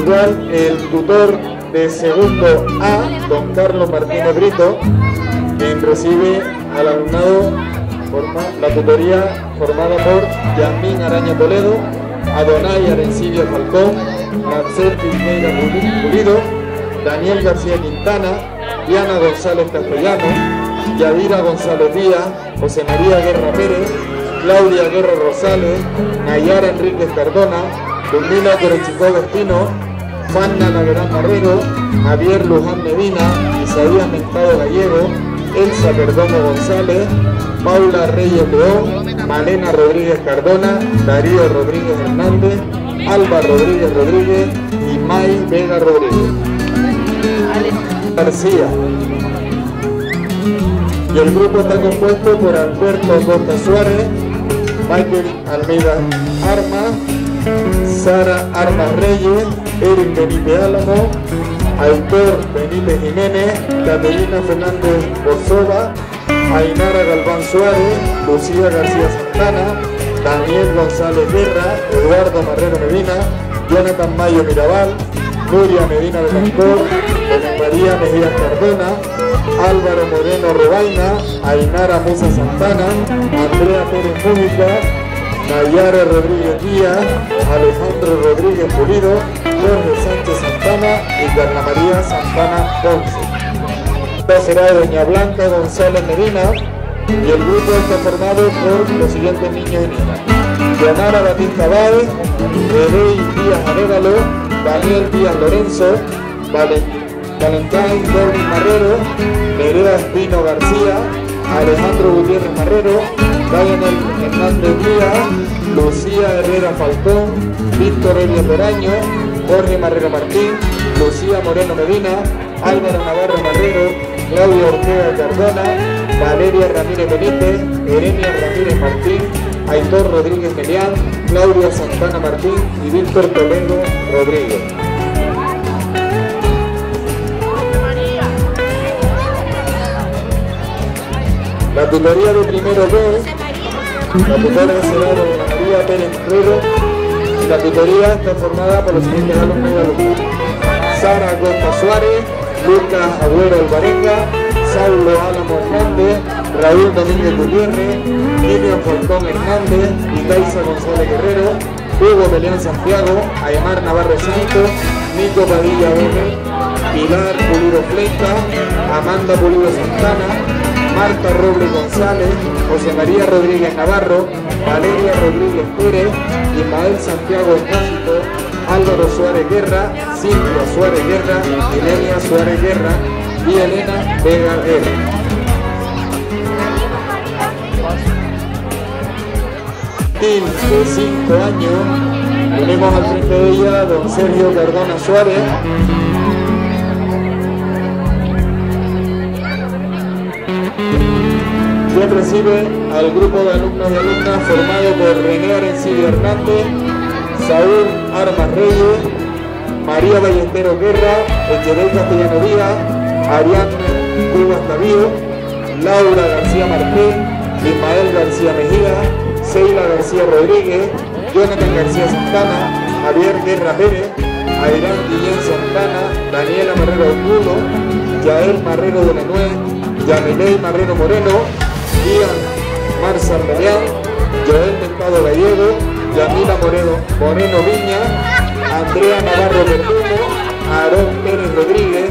lo cual el tutor de segundo A, don Carlos Martínez Brito, quien recibe al alumnado la tutoría formada por Yasmín Araña Toledo, Adonai Arencibia Falcón, Marcel Piñeira Pulido, Daniel García Quintana, Diana González Castellano, Yadira González Díaz, José María Guerra Pérez, Claudia Guerra Rosales, Nayara Enríquez Cardona, Lumina Corechicó Destino, Fanna Naverán Marrero, Javier Luján Medina, Isaías Mentado Gallego, Elsa Perdomo González, Paula Reyes León, Malena Rodríguez Cardona, Darío Rodríguez Hernández, Alba Rodríguez Rodríguez y May Vega Rodríguez. García. Y el grupo está compuesto por Alberto Costa Suárez, Michael Almeida Arma, Sara Armas Reyes, Eric Benítez Álamo, Aitor Benítez Jiménez, Caterina Fernández Borzova, Ainara Galván Suárez, Lucía García Santana, Daniel González Guerra, Eduardo Marrero Medina, Jonathan Mayo Mirabal, Nuria Medina de Mancor, María Mejía Cardona, Álvaro Moreno Robaina, Ainara Musa Santana, Andrea Pérez Mújica, Nayara Rodríguez Díaz, Alejandro Rodríguez Pulido, Jorge Sánchez Santana y Carla María Santana Ponce. Será Doña Blanca González Medina y el grupo está formado por los siguientes niños y niñas. Leonara Batista Báez, Rey Díaz Arévalo, Daniel Díaz Lorenzo, Valentín Dormi Marrero, Nerea Espino García, Alejandro Gutiérrez Marrero, Brian Hernández Díaz, Lucía Herrera Falcón, Víctor Elio Peraño, Jorge Marrero Martín, Lucía Moreno Medina, Álvaro Navarro Marrero, Claudia Ortega Cardona, Valeria Ramírez Benítez, Erenia Ramírez Martín, Aitor Rodríguez Melián, Claudia Santana Martín y Víctor Toledo Rodríguez. La tutoría de primero B la tutora será de María Pérez y la tutoría está formada por los siguientes alumnos y alumnas. Sara Costa Suárez, Lucas Agüero Alvarenga, Saulo Álamo Hernández, Raúl Domínguez Gutiérrez, Lilian Falcón Hernández, Itaisa González Guerrero, Hugo Belén Santiago, Aymar Navarro Santos, Nico Padilla Gómez, Pilar Pulido Fleita, Amanda Pulido Santana, Marta Robles González, José María Rodríguez Navarro, Valeria Rodríguez Pérez, Ismael Santiago Espósito, Álvaro Suárez Guerra, Cintia Suárez Guerra, Elenia Suárez Guerra y Elena Vega Guerra. de 5 años, tenemos al frente de ella don Sergio Cardona Suárez, recibe al grupo de alumnos y alumnas formado por René Arencibia Hernández, Saúl Armas Reyes, María Ballestero Guerra, Echeverría Castellano Díaz, Ariadne Cubas Tavío, Laura García Martín, Ismael García Mejía, Seila García Rodríguez, Jonathan García Santana, Javier Guerra Pérez, Ayrán Guillén Santana, Daniela Marrero Oscudo, Yael Marrero de la Nuez, Marrero Moreno, Ian Marza Melián, Joel Mercado Gallego, Yamila Moreno, Moreno Viña, Andrea Navarro Perfumo, Aarón Pérez Rodríguez,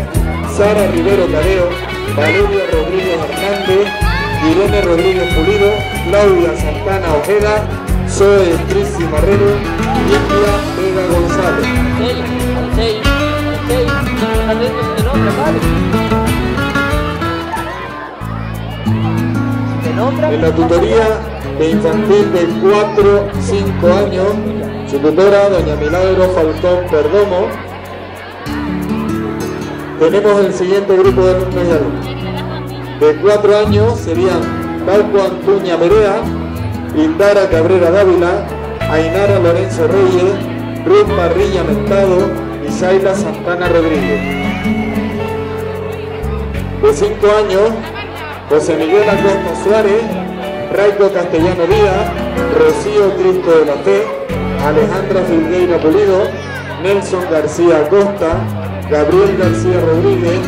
Sara Rivero Tadeo, Valeria Rodríguez Hernández, Irene Rodríguez Pulido, Claudia Santana Ojeda, Zoe Trisi Marrero, India Vega En la tutoría de infantil de 4-5 años, su tutora, doña Milagro Falcón Perdomo, tenemos el siguiente grupo de alumnos y alumnos. De 4 años serían Talco Antuña Merea, Indara Cabrera Dávila, Ainara Lorenzo Reyes, Ruth Parrilla Mentado y Zaila Santana Rodríguez. De 5 años José Miguel Acosta Suárez, Raico Castellano Díaz, Rocío Cristo de la Fe, Alejandra Filgueira Pulido, Nelson García Costa, Gabriel García Rodríguez,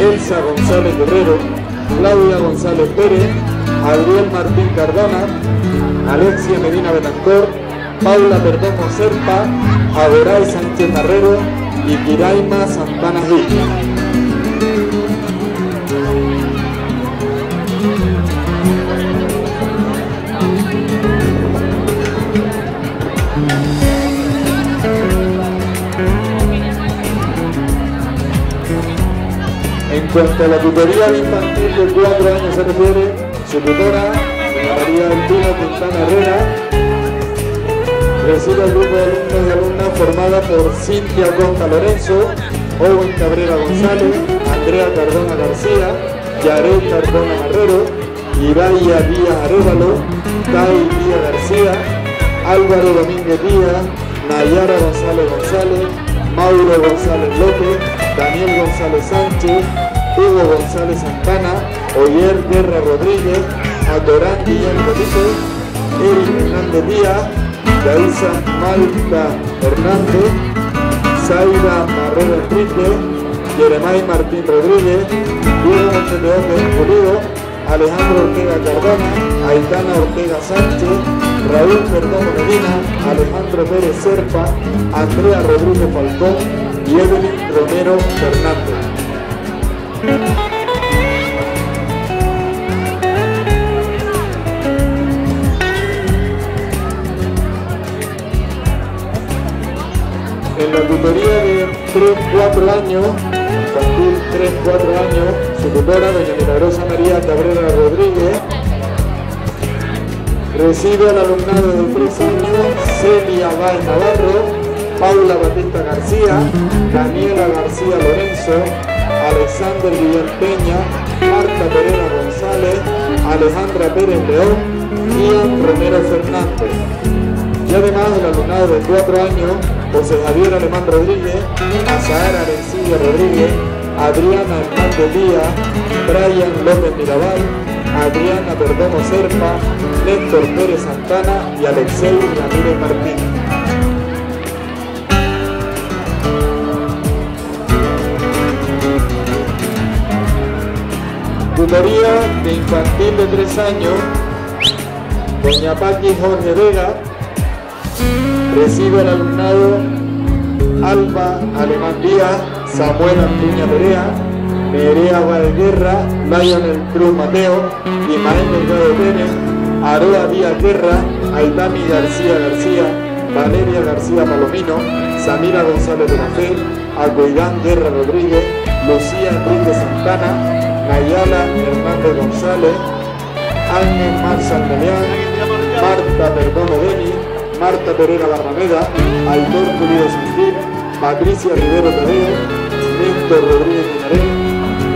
Elsa González Guerrero, Claudia González Pérez, Adriel Martín Cardona, Alexia Medina Benancor, Paula Perdomo Serpa, Adoray Sánchez Marrero y Kiraima Santana Gil. Cuanto a la tutoría infantil de 4 años se refiere, su tutora, doña María Alpina Quintana Herrera, recibe el grupo de alumnos y alumnas formada por Cintia Costa Lorenzo, Owen Cabrera González, Andrea Cardona García, Yaret Cardona Marrero, Iraya Díaz Arevalo, Tai Díaz García, Álvaro Domínguez Díaz, Nayara González González, Mauro González López, Daniel González Sánchez, Hugo González Santana, Oyer Guerra Rodríguez, Adorán Guillermo Rodríguez, Eric Hernández Díaz, Yaisa Malta Hernández, Zaira Marrero Enrique, Jeremay Martín Rodríguez, Diego Montevideo Pulido, Alejandro Ortega Cardona, Aitana Ortega Sánchez, Raúl Perdomo Medina, Alejandro Pérez Serpa, Andrea Rodríguez Falcón y Evelyn Romero Fernández. En la tutoría de 3-4 años, infantil 3-4 años, su tutora, doña Milagrosa María Cabrera Rodríguez, recibe al alumnado de 3 años Celia Báez Navarro, Paula Batista García, Daniela García Lorenzo, Alexander Peña, Marta Pereira González, Alejandra Pérez León, Ian Romero Fernández. Y además el alumnado de cuatro años, José Javier Alemán Rodríguez, Azaara Arencilla Rodríguez, Adriana Hernández Díaz, Brian López Mirabal, Adriana Perdomo Serpa, Néstor Pérez Santana y Alexei Ramírez Martín. Tutoría de infantil de 3 años, Doña Paqui Jorge Vega, recibe el alumnado Alba Alemán Díaz, Samuel Antuña Perea, Nerea Valguerra, Lionel Cruz Mateo, Imael Delgado Pérez, Aroa Díaz Guerra, Aitami García García, Valeria García Palomino, Samira González de la Fe, Acuidán Guerra Rodríguez, Lucía Enrique Santana, Nayala Hernández González, Ángel Marza Meleán, Marta Perdomo Beni, Marta Pereira Barrameda, Aitor Pulido Santil, Patricia Rivero Tadeo, Néstor Rodríguez Minaré,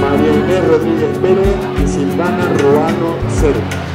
María Inés Rodríguez Pérez y Silvana Ruano Cero.